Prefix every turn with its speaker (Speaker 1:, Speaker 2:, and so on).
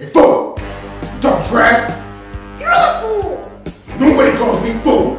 Speaker 1: Hey, fool! You talking trash?
Speaker 2: You're the fool!
Speaker 1: Nobody calls me fool.